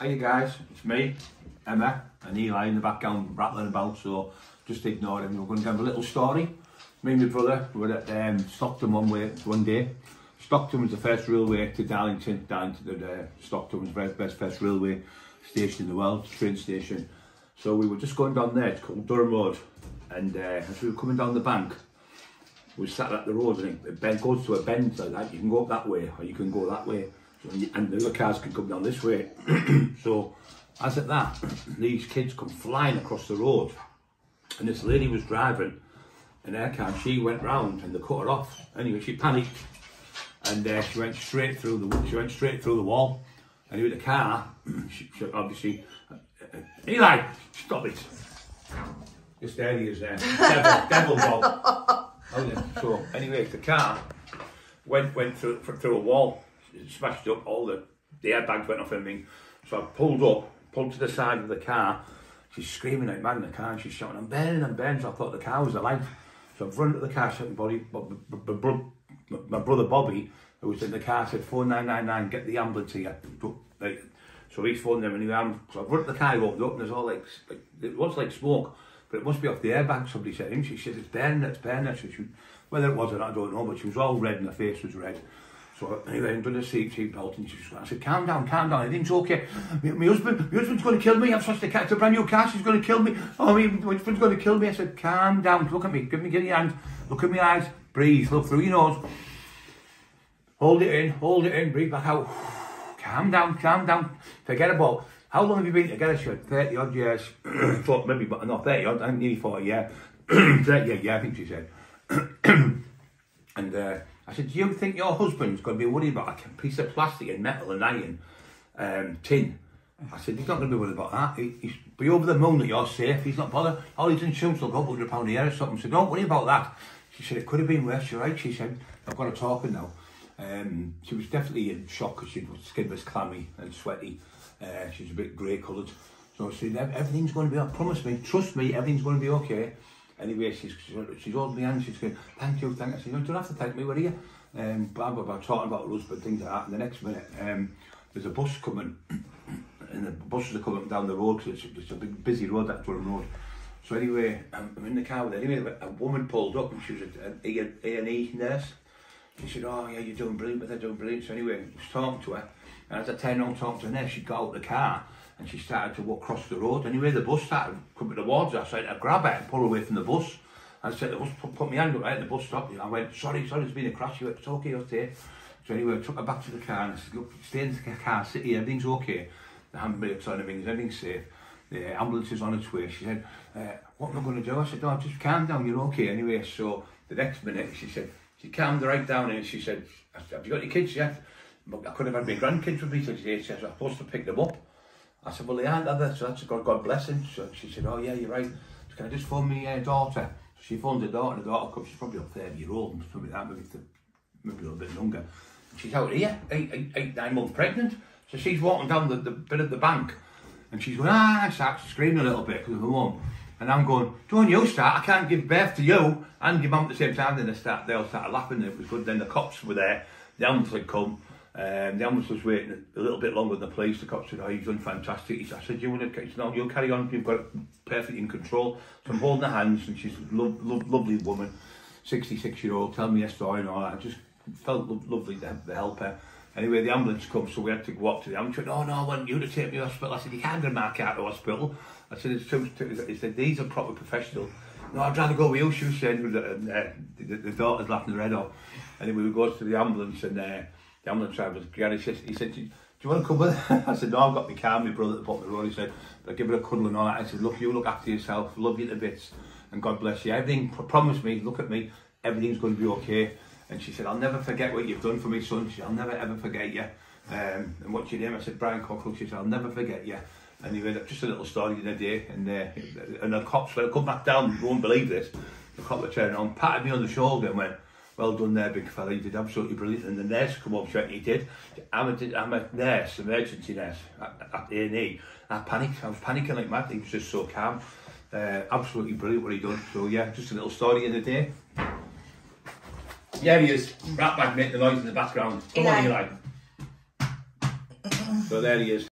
Hey guys, it's me, Emma, and Eli in the background rattling about, so just ignore him. We're going to have a little story. Me and my brother were at um, Stockton one way one day. Stockton was the first railway to Darlington, down to the uh, Stockton was the best first railway station in the world, train station. So we were just going down there, it's called Durham Road, and uh, as we were coming down the bank, we sat at the road and it goes to a bend like that. You can go up that way or you can go that way. And the other cars can come down this way. so as at that, these kids come flying across the road. And this lady was driving in her car. She went round and they cut her off. Anyway, she panicked and uh, she went straight through the she went straight through the wall. Anyway, the car, she, she obviously, uh, uh, Eli, stop it. There he is there. Devil, devil dog. Oh, yeah. So anyway, the car went went through through a wall, smashed up. All the the airbags went off everything. So I pulled up, pulled to the side of the car. She's screaming like mad in the car and she's shouting, I'm burning, I'm burning. So I thought the car was alive. So I've run to the car, shouting, body, my, brother Bobby, who was in the car, said, 4999, get the ambulance here. So he's phoned them and he ran. So I've run to the car, opened up, and there's all like, like it was like smoke. But it must be off the airbag, somebody said. And she said, it's burning, it's burning. So she, whether it was or not, I don't know, but she was all red and her face was red. So anyway, under the seat, seat and she was, I said, calm down, calm down, everything's okay. My, my husband, my husband's going to kill me. I'm supposed to catch a brand new car, she's going to kill me. Oh, my, my husband's going to kill me. I said, calm down, look at me, give me, give your hand, look at my eyes, breathe, look through your nose. Hold it in, hold it in, breathe back out. calm down, calm down. Forget about how long have you been together? She said, 30 odd years. thought maybe, but not 30 odd, I'm nearly 40, yeah. 30, yeah, I think she said. and uh, I said, do you think your husband's going to be worried about a piece of plastic and metal and iron um, tin? I said, he's not going to be worried about that. He, he's be over the moon that you're safe. He's not bothered. All his insurance will go £100 a year or something. So don't worry about that. She said, it could have been worse. You're right. She said, I've got to talk him now. Um, she was definitely in shock because her skin was clammy and sweaty. Uh, she's a bit grey coloured. So I said, everything's going to be, I promise me, trust me, everything's going to be okay. Anyway, she's, she's holding me hand, she's going, thank you, thank you. She said, no, you don't have to thank me, where here. Um, blah, blah, blah, talking about loads of things like that. And the next minute, um, there's a bus coming, and the buses are coming down the road, because it's, it's a big, busy road, that Durham Road. So anyway, I'm, I'm in the car with her. Anyway, a woman pulled up, and she was an A&E nurse. She said, oh, yeah, you're doing brilliant, but they're doing brilliant. So anyway, I was talking to her, and as I turned on talking to her, she got out the car, and she started to walk across the road. Anyway, the bus started coming towards. So I said, grab her and pull her away from the bus. I said, the bus put, put my hand up right at the bus stop. I went, sorry, sorry, there's been a crash. She went, it's okay, okay. So anyway, I took her back to the car and I said, look, stay in the car, sit here, everything's okay. The handbrakes on, everything's, everything's safe. The ambulance is on its way. She said, uh, what am I going to do? I said, no, just calm down, you're okay. Anyway, so the next minute she said, she calmed right down and she said, have you got your kids yet? I could have had my grandkids with me today. She says, I'm supposed to pick them up. I said, well, they aren't, are? So that's God, God bless him. So she said, oh, yeah, you're right. So can I just phone my uh, daughter? So she phoned her daughter, and the daughter comes, she's probably up 30 year old, something like that, maybe, maybe a little bit younger. And she's out here, eight, eight, eight, nine months pregnant. So she's walking down the, the bit of the bank, and she's going, ah, I start screaming a little bit because of her mum. And I'm going, don't you start, I can't give birth to you and give mum at the same time. Then they start, they all started laughing, it was good. Then the cops were there, the ambulance had come, um, the ambulance was waiting a little bit longer than the police. The cops said, oh, you've done fantastic. He said, I said, you want to, no, you'll carry on, you've got it perfectly in control. So I'm holding her hands and she's a lo lo lovely woman, 66 year old, telling me a story and all that. I just felt lo lovely to, to help her. Anyway, the ambulance comes, so we had to go up to the ambulance. Oh, no, I want you to take me to hospital. I said, you can't get Mark out of hospital. I said, it's too, too, he said, these are proper professional. No, I'd rather go with you, she was saying. And, uh, the, the daughter's laughing her head off. Anyway, we go to the ambulance and uh, the ambulance driver, Gary, says, he said, do you want to come with I said, no, I've got my car, my brother at the bottom of the road. He said, but give her a cuddle and all that. I said, look, you look after yourself, love you to bits, and God bless you. Everything, promise me, look at me, everything's going to be okay. And she said, I'll never forget what you've done for me, son. She said, I'll never ever forget you. Um, and what's your name? I said, Brian Cockerill. She said, I'll never forget you. And he read just a little story in a day. And uh, and the cops, when I come back down, you won't believe this, the cop was turning on, patted me on the shoulder and went, well done there, big fella, you did absolutely brilliant. And the nurse come up, said, he did. I'm a, I'm a nurse, emergency nurse at, at A&E. I panicked, I was panicking like mad, he was just so calm. Uh, absolutely brilliant what he done. So yeah, just a little story in the day. Yeah, he is. Rat bag make the noise in the background. Come Eli. on, Eli. So there he is.